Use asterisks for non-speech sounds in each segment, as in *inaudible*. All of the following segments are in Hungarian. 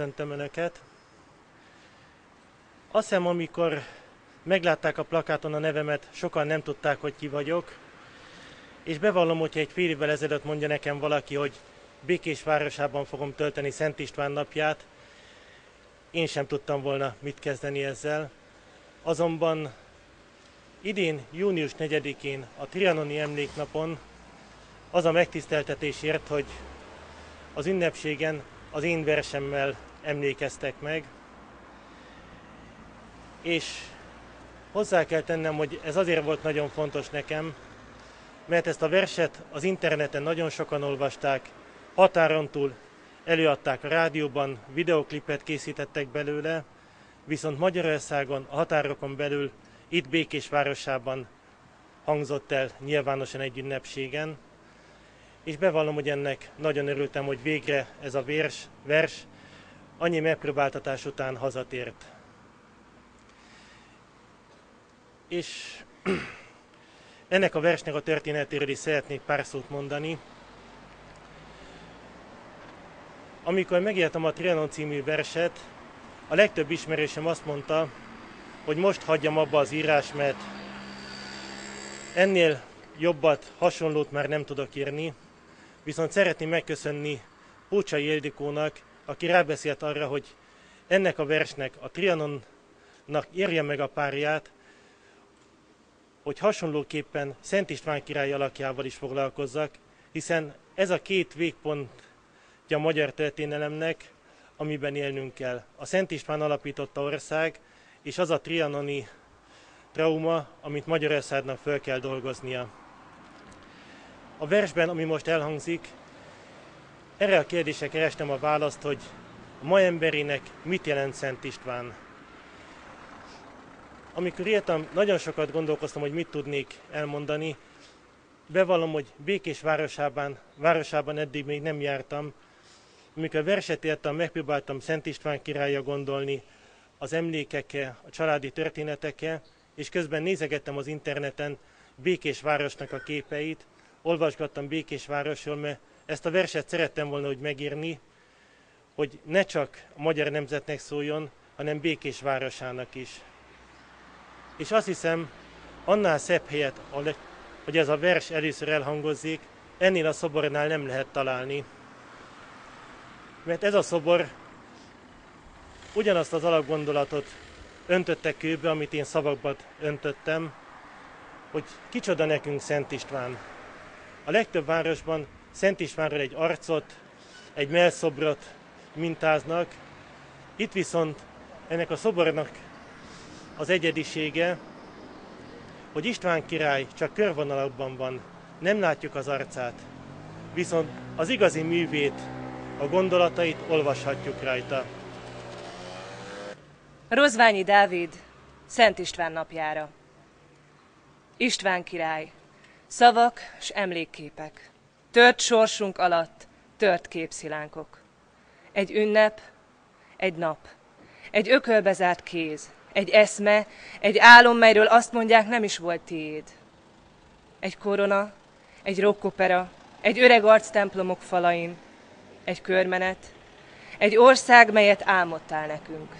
Köszöntöm Önöket. Azt hiszem, amikor meglátták a plakáton a nevemet, sokan nem tudták, hogy ki vagyok. És bevallom, hogyha egy fél évvel ezelőtt mondja nekem valaki, hogy Békés városában fogom tölteni Szent István napját, én sem tudtam volna mit kezdeni ezzel. Azonban idén, június 4-én, a Trianoni emléknapon az a megtiszteltetésért, hogy az ünnepségen az én versemmel emlékeztek meg, és hozzá kell tennem, hogy ez azért volt nagyon fontos nekem, mert ezt a verset az interneten nagyon sokan olvasták, határon túl előadták a rádióban, videoklipet készítettek belőle, viszont Magyarországon, a határokon belül, itt Békés városában hangzott el nyilvánosan egy ünnepségen, és bevallom, hogy ennek nagyon örültem, hogy végre ez a vers, vers annyi megpróbáltatás után hazatért. És *clears throat* ennek a versnek a történetéről is szeretnék pár szót mondani. Amikor megértem a Trianon című verset, a legtöbb ismerősem azt mondta, hogy most hagyjam abba az írás, mert ennél jobbat, hasonlót már nem tudok írni, viszont szeretném megköszönni Pócsai Ildikónak, aki rábeszélt arra, hogy ennek a versnek, a Trianonnak írja meg a párját, hogy hasonlóképpen Szent István király alakjával is foglalkozzak, hiszen ez a két végpontja a magyar történelemnek, amiben élnünk kell. A Szent István alapította ország, és az a trianoni trauma, amit Magyarországnak föl kell dolgoznia. A versben, ami most elhangzik, erre a kérdésre kerestem a választ, hogy a ma emberének mit jelent Szent István. Amikor írtam, nagyon sokat gondolkoztam, hogy mit tudnék elmondani. Bevallom, hogy Békés városában, városában eddig még nem jártam. Amikor verset írtam, megpróbáltam Szent István királya gondolni, az emlékekkel, a családi történetekkel, és közben nézegettem az interneten Békés városnak a képeit, olvasgattam Békés városról, mert ezt a verset szerettem volna úgy megírni, hogy ne csak a magyar nemzetnek szóljon, hanem Békés városának is. És azt hiszem, annál szebb helyet, hogy ez a vers először elhangozzék, ennél a szobornál nem lehet találni. Mert ez a szobor ugyanazt az alapgondolatot öntötte kőbe, amit én szavakban öntöttem, hogy kicsoda nekünk Szent István. A legtöbb városban Szent Istvánról egy arcot, egy melszobrot mintáznak, itt viszont ennek a szobornak az egyedisége, hogy István király csak körvonalakban van, nem látjuk az arcát, viszont az igazi művét, a gondolatait olvashatjuk rajta. Rozványi Dávid Szent István napjára. István király, szavak s emlékképek, tört sorsunk alatt, tört képszilánkok. Egy ünnep, egy nap, egy ökölbezárt kéz, egy eszme, egy álom, melyről azt mondják, nem is volt tiéd. Egy korona, egy rokkopera, egy öreg arc templomok falain, egy körmenet, egy ország, melyet álmodtál nekünk.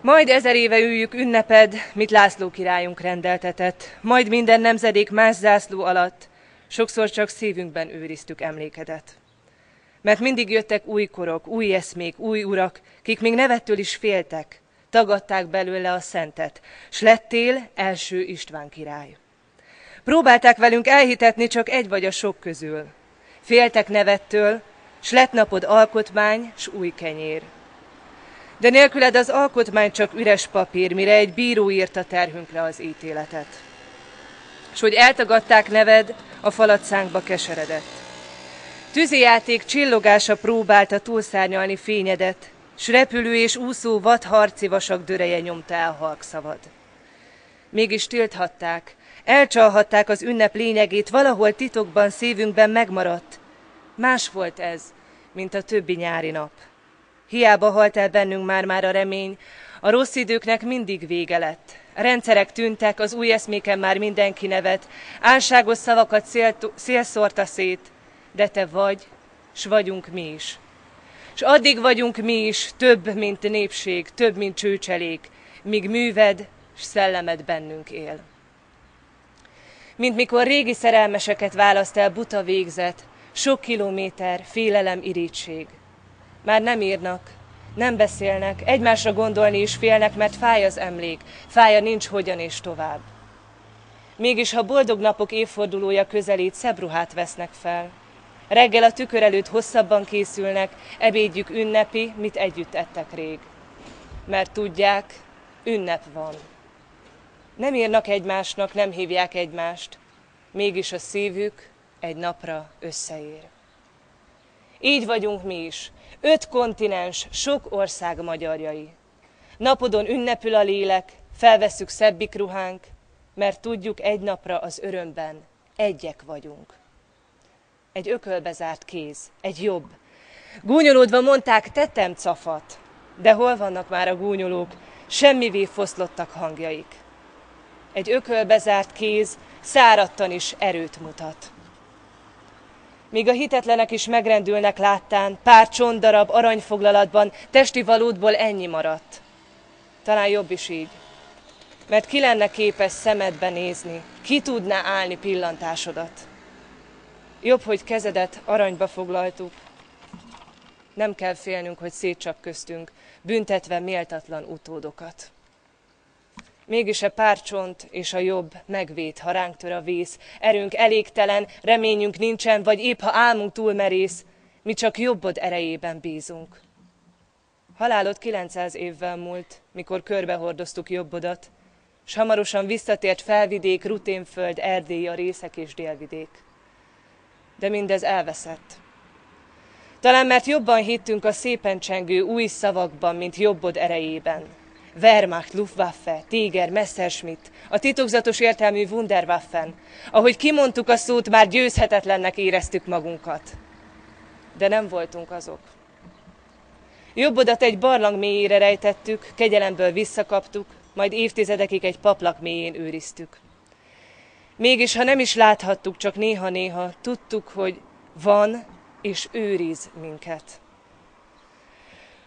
Majd ezer éve üljük ünneped, mit László királyunk rendeltetett, majd minden nemzedék más zászló alatt, sokszor csak szívünkben őriztük emlékedet. Mert mindig jöttek új korok, új eszmék, új urak, kik még nevettől is féltek, tagadták belőle a szentet, s lettél első István király. Próbálták velünk elhitetni csak egy vagy a sok közül. Féltek nevettől, s lett napod alkotmány, s új kenyér. De nélküled az alkotmány csak üres papír, mire egy bíró írta terhünkre az ítéletet. S hogy eltagadták neved, a falatszánkba keseredett. Tűzijáték csillogása próbálta túlszárnyalni fényedet, s repülő és úszó vad harci vasak döreje nyomta el halkszavad. Mégis tilthatták, elcsalhatták az ünnep lényegét, valahol titokban szívünkben megmaradt. Más volt ez, mint a többi nyári nap. Hiába halt el bennünk már-már a remény, a rossz időknek mindig vége lett. Rendszerek tűntek, az új eszméken már mindenki nevet, álságos szavakat szél, szél szét, de te vagy, s vagyunk mi is. és addig vagyunk mi is több, mint népség, több, mint csőcselék, míg műved s szellemed bennünk él. Mint mikor régi szerelmeseket választ el buta végzet, sok kilométer, félelem, irítség. Már nem írnak, nem beszélnek, egymásra gondolni is félnek, mert fáj az emlék, fája nincs hogyan és tovább. Mégis, ha boldog napok évfordulója közelít, szebb ruhát vesznek fel. Reggel a tükör előtt hosszabban készülnek, ebédjük ünnepi, mit együtt ettek rég. Mert tudják, ünnep van. Nem írnak egymásnak, nem hívják egymást, mégis a szívük egy napra összeér. Így vagyunk mi is, öt kontinens, sok ország magyarjai. Napodon ünnepül a lélek, felvesszük szebbik ruhánk, mert tudjuk egy napra az örömben egyek vagyunk. Egy ökölbe zárt kéz, egy jobb. Gúnyolódva mondták, tetem cafat, de hol vannak már a gúnyolók, semmivé foszlottak hangjaik. Egy ökölbe zárt kéz száradtan is erőt mutat. Míg a hitetlenek is megrendülnek láttán, pár csondarab aranyfoglalatban testi valódból ennyi maradt. Talán jobb is így. Mert ki lenne képes szemedbe nézni, ki tudná állni pillantásodat. Jobb, hogy kezedet aranyba foglaltuk. Nem kell félnünk, hogy szétcsap köztünk, büntetve méltatlan utódokat. Mégis a pár csont és a jobb megvéd, ha ránk tör a vész. Erőnk elégtelen, reményünk nincsen, vagy épp ha álmunk túl merész, mi csak jobbod erejében bízunk. Halálod 900 évvel múlt, mikor körbehordoztuk jobbodat, s hamarosan visszatért felvidék, ruténföld, Erdély, a részek és délvidék. De mindez elveszett. Talán mert jobban hittünk a szépen csengő új szavakban, mint jobbod erejében, Wehrmacht, Luftwaffe, Tiger, Messerschmitt, a titokzatos értelmű Wunderwaffen. Ahogy kimondtuk a szót, már győzhetetlennek éreztük magunkat. De nem voltunk azok. Jobbodat egy barlang mélyére rejtettük, kegyelemből visszakaptuk, majd évtizedekig egy paplak mélyén őriztük. Mégis, ha nem is láthattuk, csak néha-néha tudtuk, hogy van és őriz minket.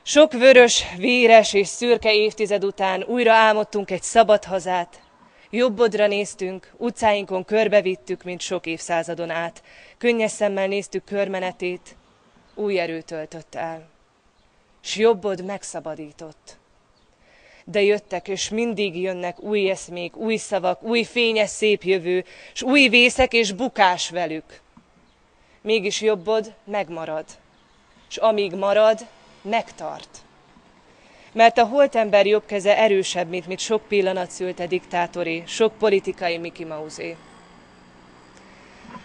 Sok vörös, véres és szürke évtized után újra álmodtunk egy szabad hazát, jobbodra néztünk, utcáinkon körbevittük, mint sok évszázadon át. Könnyes szemmel néztük körmenetét, új erőt töltött el. S jobbod megszabadított. De jöttek, és mindig jönnek új eszmék, új szavak, új fényes szép jövő, s új vészek és bukás velük. Mégis jobbod megmarad, s amíg marad, megtart. Mert a holtember jobb keze erősebb, mint mit sok pillanat szülte diktátori, sok politikai Mickey Mouse.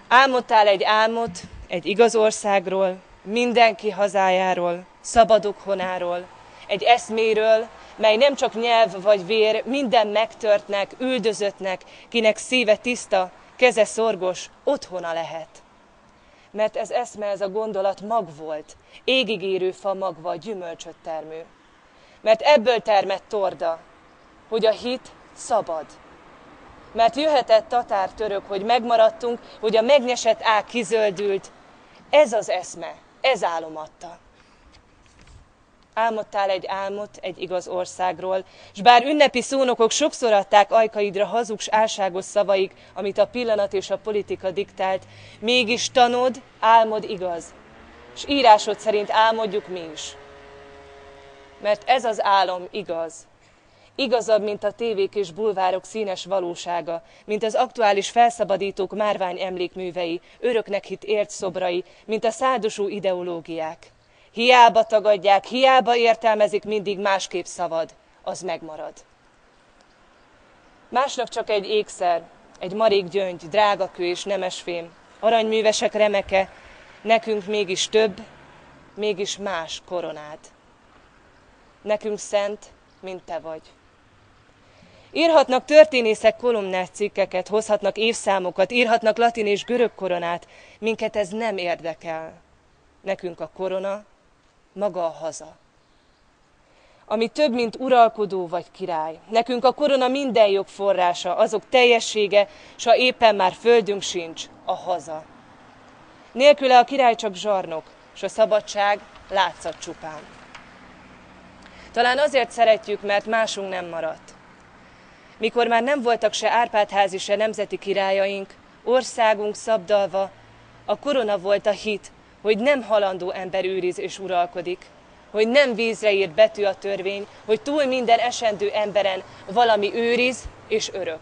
Álmodtál egy álmot, egy igaz országról, mindenki hazájáról, szabadok honáról, egy eszméről, mely nem csak nyelv vagy vér, minden megtörtnek, üldözöttnek, kinek szíve tiszta, keze szorgos, otthona lehet mert ez eszme, ez a gondolat mag volt, égig érő fa magva, gyümölcsöt termő. Mert ebből termett torda, hogy a hit szabad. Mert jöhetett tatár török, hogy megmaradtunk, hogy a megnyesett ág kizöldült. Ez az eszme, ez álomatta álmodtál egy álmot egy igaz országról, és bár ünnepi szónokok sokszor adták ajkaidra hazugs álságos szavaik, amit a pillanat és a politika diktált, mégis tanod, álmod igaz. És írásod szerint álmodjuk mi is. Mert ez az álom igaz. Igazabb, mint a tévék és bulvárok színes valósága, mint az aktuális felszabadítók márvány emlékművei, öröknek hit ért szobrai, mint a száldosú ideológiák. Hiába tagadják, hiába értelmezik mindig másképp szavad, az megmarad. Másnak csak egy ékszer, egy marék gyöngy, drágakő és nemesfém, aranyművesek remeke, nekünk mégis több, mégis más koronád. Nekünk szent, mint te vagy. Írhatnak történészek kolumnás cikkeket, hozhatnak évszámokat, írhatnak latin és görög koronát, minket ez nem érdekel. Nekünk a korona maga a haza. Ami több, mint uralkodó vagy király. Nekünk a korona minden jog forrása, azok teljessége, s ha éppen már földünk sincs, a haza. Nélküle a király csak zsarnok, s a szabadság látszat csupán. Talán azért szeretjük, mert másunk nem maradt. Mikor már nem voltak se Árpádházi, se nemzeti királyaink, országunk szabdalva, a korona volt a hit, hogy nem halandó ember őriz és uralkodik, hogy nem vízre írt betű a törvény, hogy túl minden esendő emberen valami őriz és örök.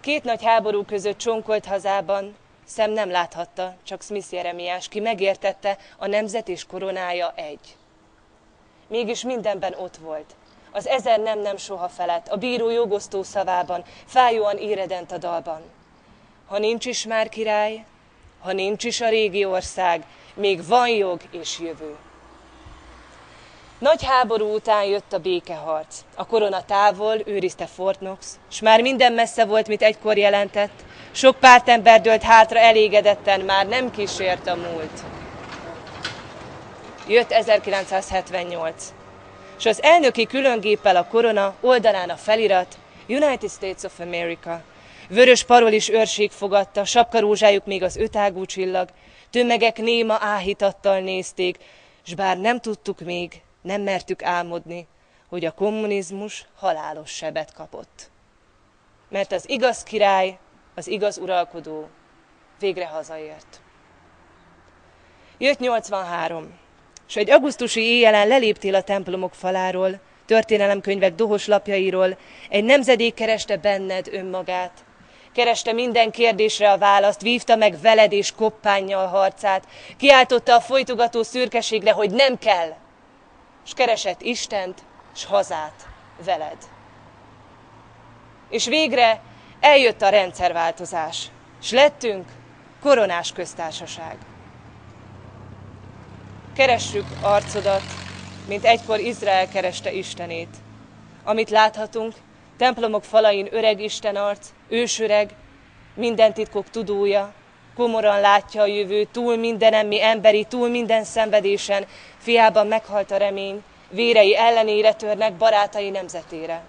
Két nagy háború között csonkolt hazában szem nem láthatta, csak Smith Jeremiás, ki megértette, a nemzet és koronája egy. Mégis mindenben ott volt. Az ezer nem nem soha felett, a bíró jogosztó szavában, fájóan éredent a dalban. Ha nincs is már király, ha nincs is a régi ország, még van jog és jövő. Nagy háború után jött a békeharc. A korona távol őrizte Fort Knox, s már minden messze volt, mint egykor jelentett. Sok pártember dőlt hátra elégedetten, már nem kísért a múlt. Jött 1978, és az elnöki különgéppel a korona oldalán a felirat United States of America. Vörös parolis őrség fogadta, sapkarózsájuk még az ötágú csillag, tömegek néma áhítattal nézték, s bár nem tudtuk még, nem mertük álmodni, hogy a kommunizmus halálos sebet kapott. Mert az igaz király, az igaz uralkodó végre hazaért. Jött 83, és egy augusztusi éjjelen leléptél a templomok faláról, történelemkönyvek dohos lapjairól, egy nemzedék kereste benned önmagát, kereste minden kérdésre a választ, vívta meg veled és koppányjal harcát, kiáltotta a folytogató szürkeségre, hogy nem kell, és keresett Istent, és hazát veled. És végre eljött a rendszerváltozás, és lettünk koronás köztársaság. Keressük arcodat, mint egykor Izrael kereste Istenét. Amit láthatunk, templomok falain öreg Isten arc, ősöreg, minden titkok tudója, komoran látja a jövő, túl minden mi emberi, túl minden szenvedésen, fiában meghalt a remény, vérei ellenére törnek barátai nemzetére.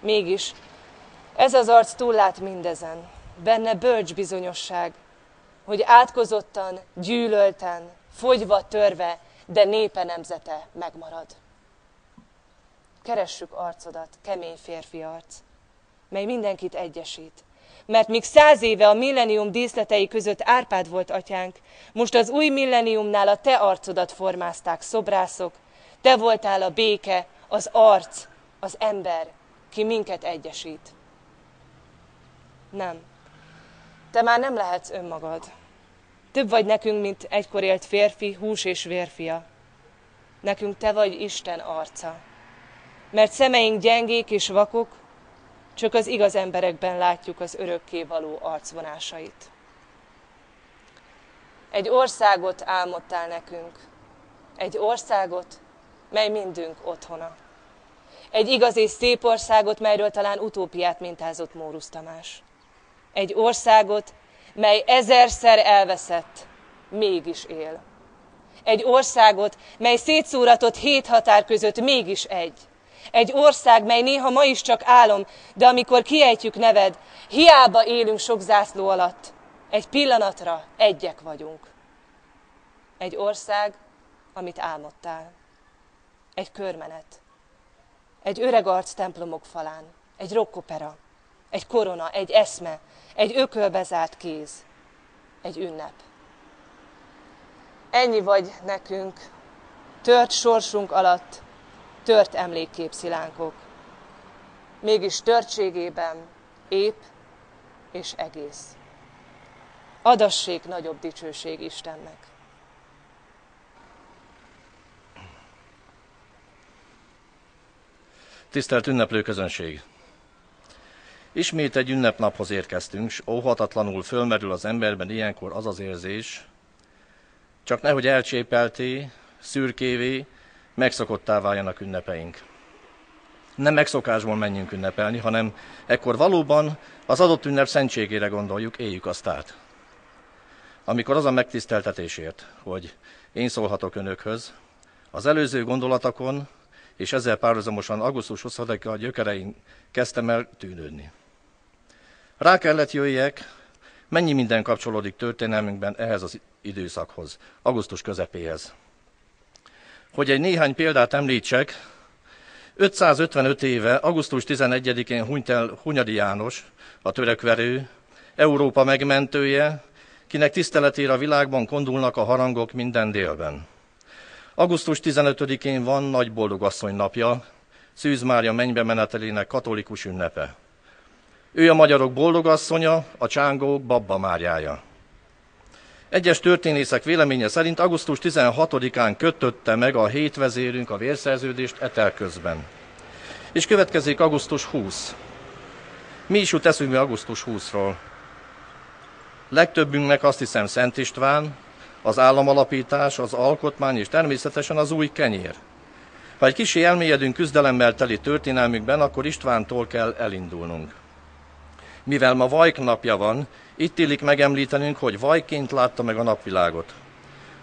Mégis ez az arc túllát mindezen, benne bölcs bizonyosság, hogy átkozottan, gyűlölten, fogyva, törve, de népe nemzete megmarad. Keressük arcodat, kemény férfi arc, mely mindenkit egyesít, mert míg száz éve a millenium díszletei között Árpád volt atyánk, most az új milleniumnál a te arcodat formázták szobrászok, te voltál a béke, az arc, az ember, ki minket egyesít. Nem. Te már nem lehetsz önmagad. Több vagy nekünk, mint egykor élt férfi, hús és vérfia. Nekünk te vagy Isten arca. Mert szemeink gyengék és vakok, csak az igaz emberekben látjuk az örökké való arcvonásait. Egy országot álmodtál nekünk. Egy országot, mely mindünk otthona. Egy igazi szép országot, melyről talán utópiát mintázott Mórusz Tamás. Egy országot, mely ezerszer elveszett, mégis él. Egy országot, mely szétszóratott hét határ között mégis egy. Egy ország, mely néha ma is csak álom, de amikor kiejtjük neved, hiába élünk sok zászló alatt, egy pillanatra egyek vagyunk. Egy ország, amit álmodtál. Egy körmenet. Egy öreg arc templomok falán. Egy rockopera. Egy korona, egy eszme, egy ökölbezárt kéz. Egy ünnep. Ennyi vagy nekünk, tört sorsunk alatt, tört emlékképszilánkok. Mégis törtségében ép és egész. Adassék nagyobb dicsőség Istennek. Tisztelt ünneplő közönség! Ismét egy ünnepnaphoz érkeztünk, s óhatatlanul fölmerül az emberben ilyenkor az az érzés, csak nehogy elcsépelté, szürkévé, megszokottá váljanak ünnepeink. Nem megszokásból menjünk ünnepelni, hanem ekkor valóban az adott ünnep szentségére gondoljuk, éljük azt át. Amikor az a megtiszteltetésért, hogy én szólhatok önökhöz, az előző gondolatokon és ezzel párhuzamosan augusztus 20-a gyökerein kezdtem el tűnődni. Rá kellett jöjjek, Mennyi minden kapcsolódik történelmünkben ehhez az időszakhoz, augusztus közepéhez. Hogy egy néhány példát említsek, 555 éve, augusztus 11-én hunyt el Hunyadi János, a törekverő, Európa megmentője, kinek tiszteletére a világban kondulnak a harangok minden délben. Augusztus 15-én van Nagy Boldogasszony napja, Szűz Mária mennybe menetelének katolikus ünnepe. Ő a magyarok boldogasszonya, a csángók Babba Máriája. Egyes történészek véleménye szerint augusztus 16-án kötötte meg a hétvezérünk a vérszerződést etel közben. És következik augusztus 20. Mi is jut eszünkbe augusztus 20-ról? Legtöbbünknek azt hiszem Szent István, az államalapítás, az alkotmány és természetesen az új kenyér. Ha egy kicsi elmélyedünk küzdelemmel teli történelmükben, akkor Istvántól kell elindulnunk. Mivel ma Vajk napja van, itt illik megemlítenünk, hogy Vajként látta meg a napvilágot.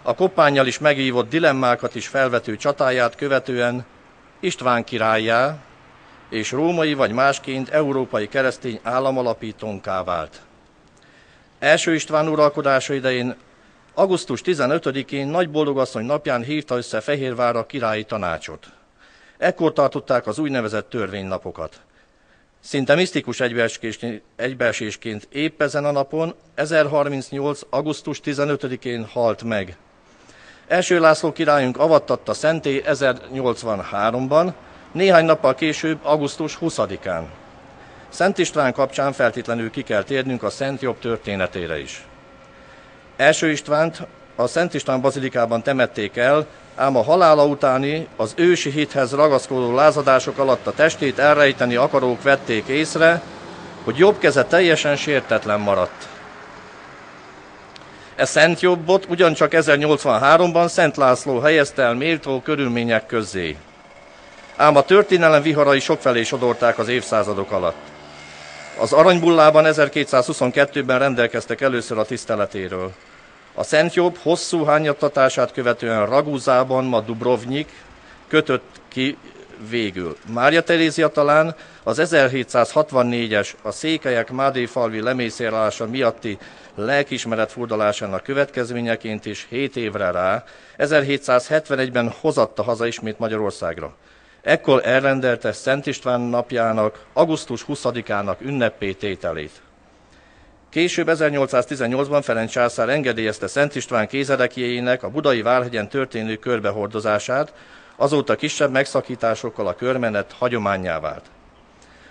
A koppányjal is megívott dilemmákat is felvető csatáját követően István királyjá és római vagy másként európai keresztény államalapítónká vált. Első István uralkodása idején augusztus 15-én Nagy Boldogasszony napján hívta össze Fehérvár a királyi tanácsot. Ekkor tartották az úgynevezett törvénynapokat. Szinte misztikus egybeesésként épp ezen a napon, 1038. augusztus 15-én halt meg. Első László királyunk avattatta szenté 1083-ban, néhány nappal később, augusztus 20-án. Szent István kapcsán feltétlenül ki kell térnünk a Szent Jobb történetére is. Első Istvánt a Szent István bazilikában temették el, ám a halála utáni, az ősi hithez ragaszkodó lázadások alatt a testét elrejteni akarók vették észre, hogy jobb keze teljesen sértetlen maradt. E Szent Jobbot ugyancsak 1083-ban Szent László helyezte el méltó körülmények közé. Ám a történelem viharai sokfelé sodorták az évszázadok alatt. Az aranybullában 1222-ben rendelkeztek először a tiszteletéről. A Szent Jobb hosszú hányattatását követően Raguzában, ma Dubrovnik kötött ki végül. Mária Terézia talán az 1764-es a székelyek Mádéfalvi lemészérása miatti lelkismeret furdalásának következményeként is 7 évre rá 1771-ben hozatta haza ismét Magyarországra. Ekkor elrendelte Szent István napjának, augusztus 20-ának ünnepé tételét. Később 1818-ban Ferenc császár engedélyezte Szent István kézedekjének a budai Várhegyen történő körbehordozását, azóta kisebb megszakításokkal a körmenet hagyományá vált.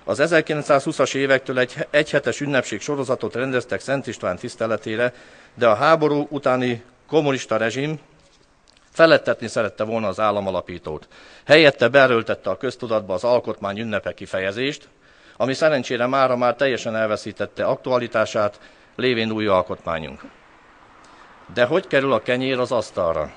Az 1920-as évektől egy egyhetes ünnepség sorozatot rendeztek Szent István tiszteletére, de a háború utáni kommunista rezsim felettetni szerette volna az államalapítót. Helyette beröltette a köztudatba az alkotmány ünnepe kifejezést, ami szerencsére mára már teljesen elveszítette aktualitását, lévén új alkotmányunk. De hogy kerül a kenyér az asztalra?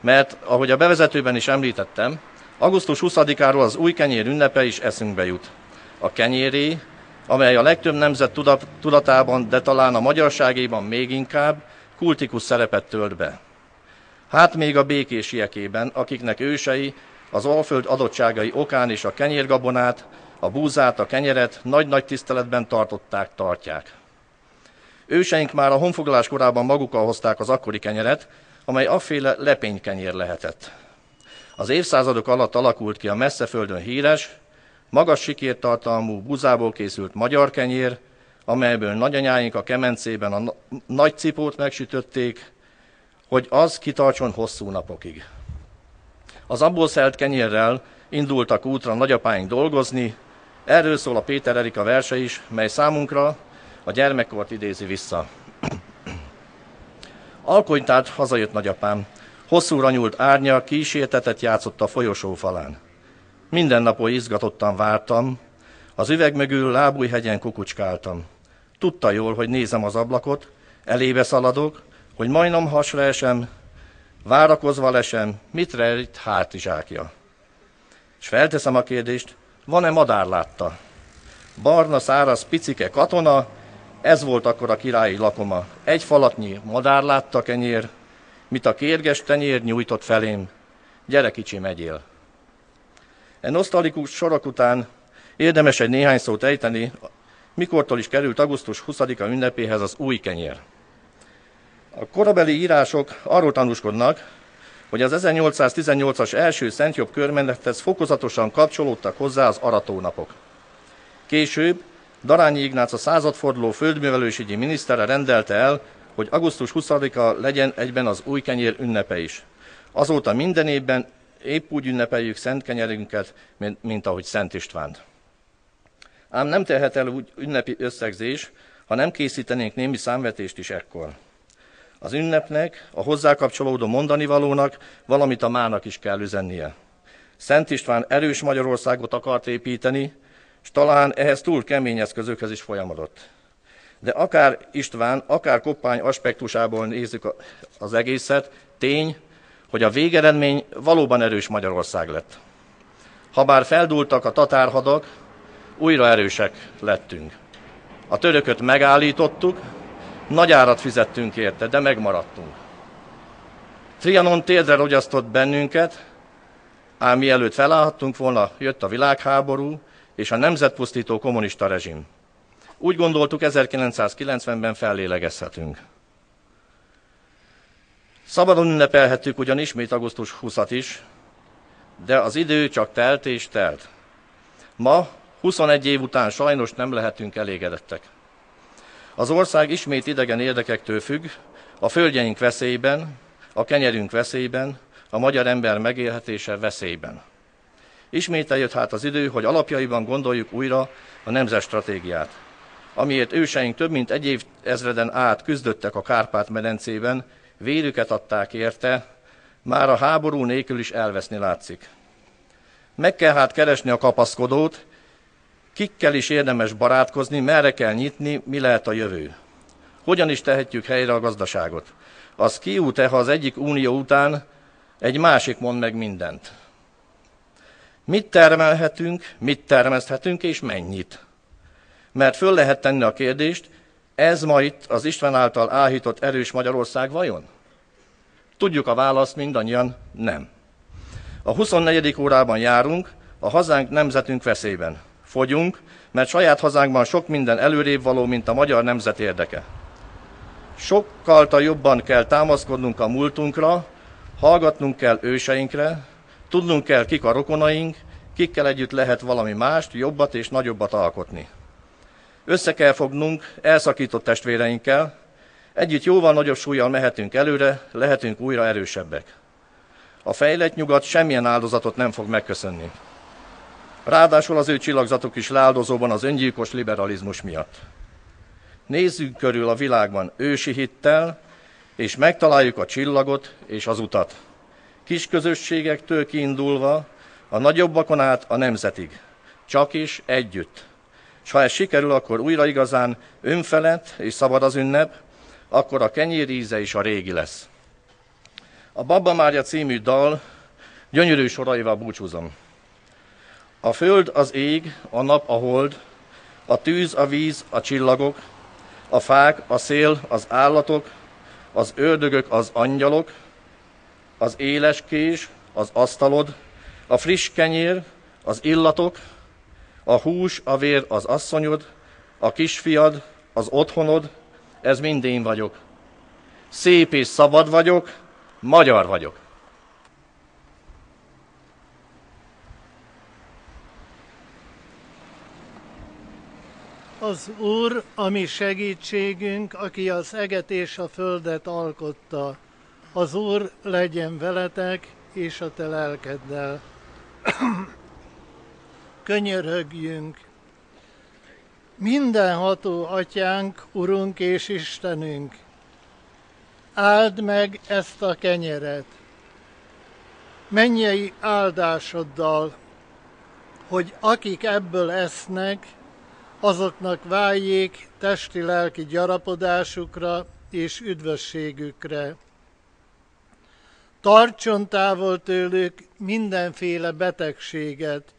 Mert, ahogy a bevezetőben is említettem, augusztus 20-áról az új kenyér ünnepe is eszünkbe jut. A kenyéré, amely a legtöbb nemzet tudatában, de talán a magyarságében még inkább kultikus szerepet tölt be. Hát még a békésiekében, akiknek ősei az Alföld adottságai okán is a kenyérgabonát, a búzát, a kenyeret nagy-nagy tiszteletben tartották, tartják. Őseink már a honfoglalás korában magukkal hozták az akkori kenyeret, amely afféle lepénykenyér lehetett. Az évszázadok alatt alakult ki a messze földön híres, magas sikértartalmú buzából készült magyar kenyér, amelyből nagyanyáink a kemencében a nagy cipót megsütötték, hogy az kitartson hosszú napokig. Az abból szelt kenyérrel indultak útra nagyapáink dolgozni, erről szól a Péter Erika verse is, mely számunkra a gyermekkort idézi vissza. Alkonytárt hazajött nagyapám, hosszúra nyúlt árnya, kísértetet játszott a folyosó falán. Minden napon izgatottan vártam, az üveg mögül lábújhegyen kukucskáltam. Tudta jól, hogy nézem az ablakot, elébe szaladok, hogy majdnem hasra esem, várakozva lesem, mit rejt hátizsákja. És felteszem a kérdést, van-e madár látta? Barna, száraz, picike katona, ez volt akkor a királyi lakoma. Egy falatnyi madár látta kenyér, mit a kérges tenyér nyújtott felém. Gyere kicsi, megyél. E nosztalikus sorok után érdemes egy néhány szót ejteni mikortól is került augusztus 20-a ünnepéhez az új kenyér. A korabeli írások arról tanúskodnak, hogy az 1818-as első Szentjobb körmenethez fokozatosan kapcsolódtak hozzá az aratónapok. Később Darányi Ignác a századforduló földművelősügyi minisztere rendelte el, hogy augusztus 20-a legyen egyben az új kenyér ünnepe is. Azóta minden évben épp úgy ünnepeljük szent kenyerünket, mint, mint ahogy Szent Istvánt. Ám nem tehet el úgy ünnepi összegzés, ha nem készítenénk némi számvetést is ekkor. Az ünnepnek, a hozzá kapcsolódó mondani valónak, valamit a mának is kell üzennie. Szent István erős Magyarországot akart építeni, és talán ehhez túl kemény eszközökhez is folyamodott. De akár István, akár Koppány aspektusából nézzük az egészet, tény, hogy a végeredmény valóban erős Magyarország lett. Habár feldúltak a tatárhadak, újra erősek lettünk. A törököt megállítottuk, nagy árat fizettünk érte, de megmaradtunk. Trianon térdre rogyasztott bennünket, ám mielőtt felállhattunk volna, jött a világháború és a nemzetpusztító kommunista rezsim. Úgy gondoltuk, 1990-ben fellélegezhetünk. Szabadon ünnepelhettük ugyan ismét augusztus 20-at is, de az idő csak telt és telt. Ma, 21 év után sajnos nem lehetünk elégedettek. Az ország ismét idegen érdekektől függ, a földjeink veszélyben, a kenyerünk veszélyben, a magyar ember megélhetése veszélyben. Ismét eljött hát az idő, hogy alapjaiban gondoljuk újra a nemzet stratégiát, amiért őseink több mint egy év ezreden át küzdöttek a Kárpát-medencében, vérüket adták érte, már a háború nélkül is elveszni látszik. Meg kell hát keresni a kapaszkodót, kikkel is érdemes barátkozni, merre kell nyitni, mi lehet a jövő. Hogyan is tehetjük helyre a gazdaságot? Az kiút-e, ha az egyik unió után egy másik mond meg mindent? Mit termelhetünk, mit termeszthetünk és mennyit? Mert föl lehet tenni a kérdést, ez ma itt az István által áhított erős Magyarország vajon? Tudjuk a választ mindannyian, nem. A 24. órában járunk, a hazánk nemzetünk veszélyben. Fogyunk, mert saját hazánkban sok minden előrébb való, mint a magyar nemzet érdeke. Sokkal jobban kell támaszkodnunk a múltunkra, hallgatnunk kell őseinkre, tudnunk kell, kik a rokonaink, kikkel együtt lehet valami mást, jobbat és nagyobbat alkotni. Össze kell fognunk elszakított testvéreinkkel, együtt jóval nagyobb súlyjal mehetünk előre, lehetünk újra erősebbek. A fejlett nyugat semmilyen áldozatot nem fog megköszönni. Ráadásul az ő csillagzatok is leáldozóban az öngyilkos liberalizmus miatt. Nézzünk körül a világban ősi hittel, és megtaláljuk a csillagot és az utat. Kis közösségektől kiindulva, a nagyobbakon át a nemzetig. Csak is együtt. És ha ez sikerül, akkor újra igazán önfelett és szabad az ünnep, akkor a kenyér íze is a régi lesz. A Babba Mária című dal gyönyörű soraival búcsúzom. A föld az ég, a nap a hold, a tűz, a víz, a csillagok, a fák, a szél, az állatok, az ördögök, az angyalok, az éles kés, az asztalod, a friss kenyér, az illatok, a hús, a vér, az asszonyod, a kisfiad, az otthonod, ez mind én vagyok. Szép és szabad vagyok, magyar vagyok. Az Úr, ami segítségünk, aki az eget és a földet alkotta. Az Úr legyen veletek, és a te lelkeddel. *clears throat* Könyörögjünk! Mindenható atyánk, Urunk és Istenünk, áld meg ezt a kenyeret, mennyei áldásoddal, hogy akik ebből esznek, azoknak váljék testi-lelki gyarapodásukra és üdvösségükre. Tartson távol tőlük mindenféle betegséget,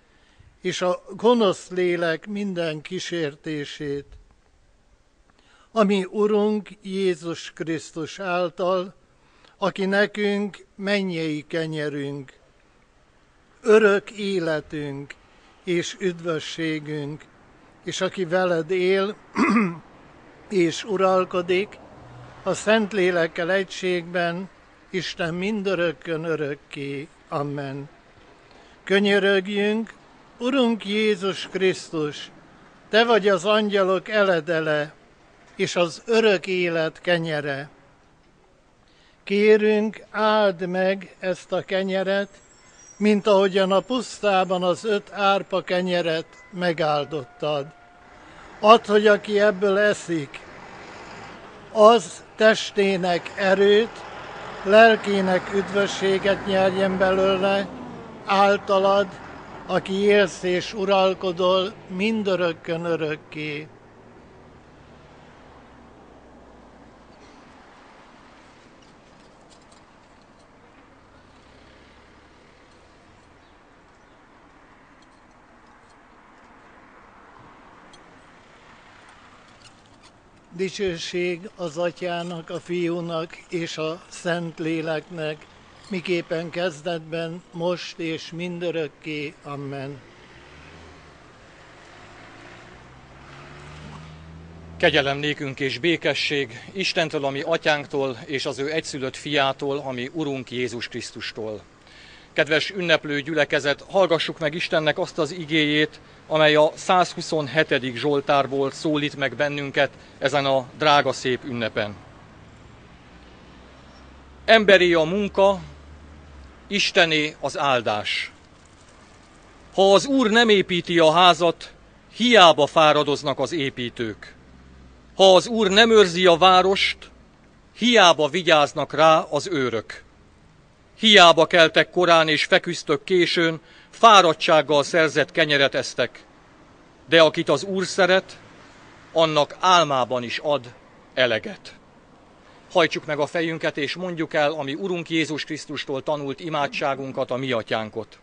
és a gonosz lélek minden kísértését, ami Urunk Jézus Krisztus által, aki nekünk mennyei kenyerünk, örök életünk és üdvösségünk, és aki veled él *clears throat* és uralkodik, a Szentlélekkel egységben, Isten mindörökkön örökké. Amen. Könyörögjünk, Urunk Jézus Krisztus, Te vagy az angyalok eledele, és az örök élet kenyere. Kérünk, áld meg ezt a kenyeret, mint ahogyan a pusztában az öt árpa kenyeret megáldottad. Add, hogy aki ebből eszik, az testének erőt, lelkének üdvösséget nyerjen belőle, általad, aki élsz és uralkodol mindörökkön örökké. Dicsőség az Atyának, a Fiúnak és a Szent Léleknek, miképpen kezdetben, most és mindörökké. Amen. Kegyelem nékünk és békesség Istentől, ami atyánktól, és az ő egyszülött fiától, ami Urunk Jézus Krisztustól. Kedves ünneplő gyülekezet, hallgassuk meg Istennek azt az igéjét, amely a 127. Zsoltárból szólít meg bennünket ezen a drága szép ünnepen. Emberi a munka, Istené az áldás. Ha az Úr nem építi a házat, hiába fáradoznak az építők. Ha az Úr nem őrzi a várost, hiába vigyáznak rá az őrök. Hiába keltek korán és feküztök későn, fáradtsággal szerzett kenyeret esztek. De akit az Úr szeret, annak álmában is ad eleget. Hajtsuk meg a fejünket, és mondjuk el, ami Urunk Jézus Krisztustól tanult imádságunkat, a mi atyánkot.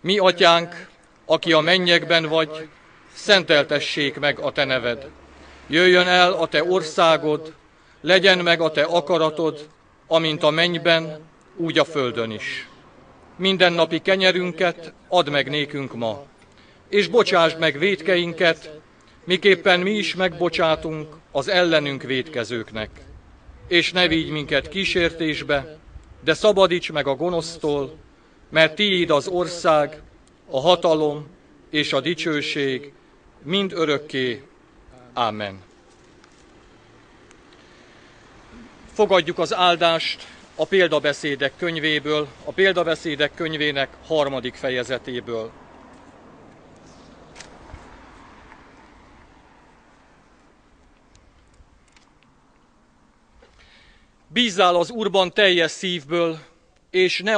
Mi atyánk, aki a mennyekben vagy, szenteltessék meg a te neved. Jöjjön el a te országod, legyen meg a te akaratod, amint a mennyben, úgy a földön is. Mindennapi kenyerünket add meg nékünk ma, és bocsásd meg védkeinket, miképpen mi is megbocsátunk az ellenünk védkezőknek. És ne vigy minket kísértésbe, de szabadíts meg a gonosztól, mert tiéd az ország, a hatalom és a dicsőség mind örökké. Amen. Fogadjuk az áldást a példabeszédek könyvéből, a példabeszédek könyvének harmadik fejezetéből. Bízzál az Úrban teljes szívből, és ne